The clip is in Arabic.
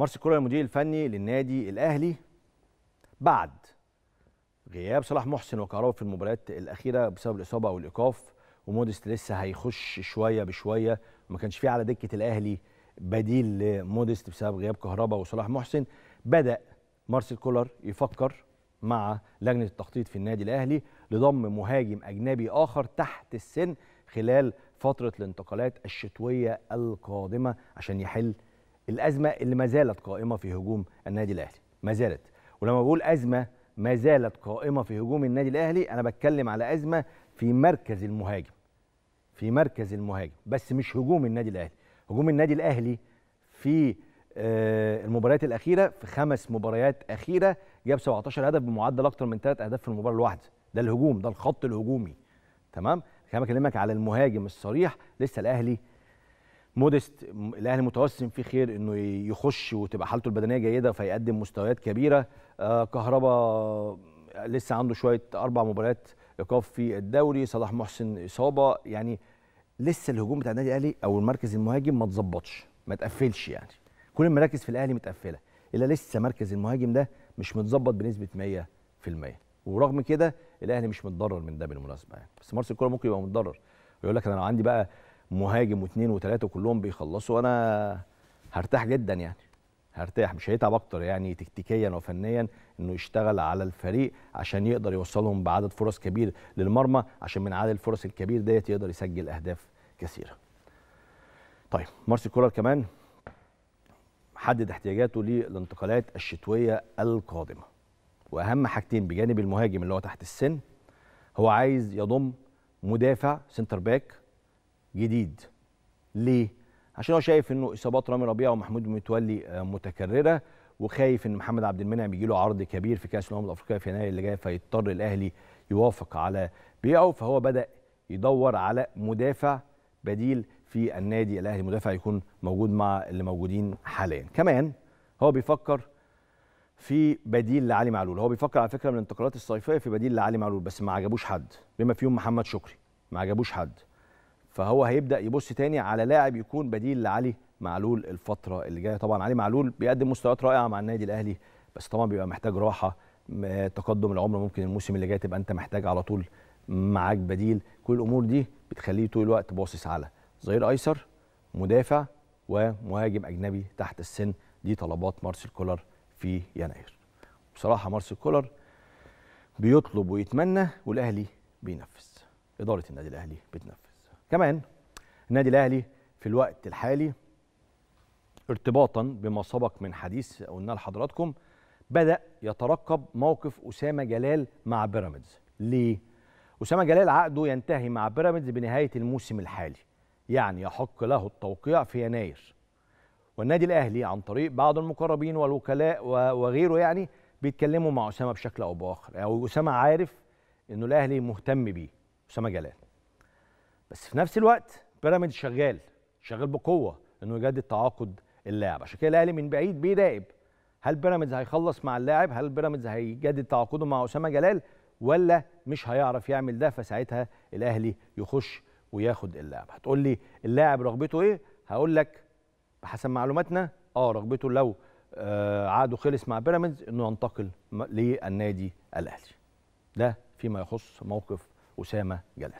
مارسيل كولر المدير الفني للنادي الأهلي بعد غياب صلاح محسن وكهربا في المباريات الأخيرة بسبب الإصابة أو الإيقاف وموديست لسه هيخش شوية بشوية. وما كانش في على دكة الأهلي بديل لموديست بسبب غياب كهربا وصلاح محسن. بدأ مارسيل كولر يفكر مع لجنة التخطيط في النادي الأهلي لضم مهاجم أجنبي آخر تحت السن خلال فترة الانتقالات الشتوية القادمة عشان يحل الأزمة اللي ما زالت قائمة في هجوم النادي الأهلي. ما زالت. ولما بقول أزمة ما زالت قائمة في هجوم النادي الأهلي أنا بتكلم على أزمة في مركز المهاجم. في مركز المهاجم بس مش هجوم النادي الأهلي. هجوم النادي الأهلي في آه، المباريات الأخيرة في خمس مباريات أخيرة جاب 17 هدف بمعدل أكتر من ثلاث أهداف في المباراة الواحده ده الهجوم ده الخط الهجومي. تمام؟ كمان بكلمك على المهاجم الصريح. لسه الأهلي مودست الأهلي متوسم فيه خير إنه يخش وتبقى حالته البدنية جيدة فيقدم مستويات كبيرة. آه كهربا لسه عنده شوية أربع مباريات إيقاف في الدوري. صلاح محسن إصابة. يعني لسه الهجوم بتاع النادي الأهلي أو المركز المهاجم ما اتظبطش ما تقفلش يعني. كل المراكز في الأهلي متقفلة إلا لسه مركز المهاجم ده مش متظبط بنسبة 100% ورغم كده الأهلي مش متضرر من ده بالمناسبة يعني. بس مارسيل كولر ممكن يبقى متضرر. ويقول لك أنا لو عندي بقى مهاجم واثنين وثلاثه كلهم بيخلصوا أنا هرتاح جدا يعني هرتاح مش هيتعب أكتر يعني تكتيكيا وفنيا إنه يشتغل على الفريق عشان يقدر يوصلهم بعدد فرص كبير للمرمى عشان من عدد الفرص الكبير ديت يقدر يسجل أهداف كثيرة. طيب مارسيل كولر كمان حدد احتياجاته للانتقالات الشتوية القادمة. وأهم حاجتين بجانب المهاجم اللي هو تحت السن هو عايز يضم مدافع centre back جديد. ليه؟ عشان هو شايف إنه إصابات رامي ربيعة ومحمود متولي آه، متكررة وخايف إن محمد عبد المنعم يجي له عرض كبير في كأس الأمم الأفريقية في يناير اللي جاي فيضطر الأهلي يوافق على بيعه فهو بدأ يدور على مدافع بديل في النادي الأهلي. مدافع يكون موجود مع اللي موجودين حاليا. كمان هو بيفكر في بديل لعلي معلول. هو بيفكر على فكرة من الانتقالات الصيفية في بديل لعلي معلول بس ما عجبوش حد. بما فيهم محمد شكري ما عجبوش حد. فهو هيبدأ يبص تاني على لاعب يكون بديل لعلي معلول الفترة اللي جاية. طبعا علي معلول بيقدم مستويات رائعة مع النادي الأهلي بس طبعا بيبقى محتاج راحة تقدم العمر ممكن الموسم اللي جاي تبقى أنت محتاج على طول معاك بديل. كل الأمور دي بتخليه طول الوقت باصص على ظهير أيسر مدافع ومهاجم أجنبي تحت السن. دي طلبات مارسيل كولر في يناير. بصراحة مارسيل كولر بيطلب ويتمنى والأهلي بينفذ. إدارة النادي الأهلي بتنفذ. كمان النادي الأهلي في الوقت الحالي ارتباطا بما سبق من حديث قلناه لحضراتكم بدأ يترقب موقف أسامة جلال مع بيراميدز. ليه؟ أسامة جلال عقده ينتهي مع بيراميدز بنهاية الموسم الحالي يعني يحق له التوقيع في يناير. والنادي الأهلي عن طريق بعض المقربين والوكلاء وغيره يعني بيتكلموا مع أسامة بشكل أو بآخر. أو أسامة عارف إنه الأهلي مهتم بيه أسامة جلال. بس في نفس الوقت بيراميدز شغال شغال بقوة إنه يجدد تعاقد اللاعب. عشان كده الأهلي من بعيد بيراقب هل بيراميدز هيخلص مع اللاعب هل بيراميدز هيجدد تعاقده مع أسامة جلال ولا مش هيعرف يعمل ده فساعتها الأهلي يخش وياخد اللاعب. هتقول لي اللاعب رغبته إيه؟ هقول لك بحسب معلوماتنا آه رغبته لو آه عقده خلص مع بيراميدز إنه ينتقل للنادي الأهلي. ده فيما يخص موقف أسامة جلال.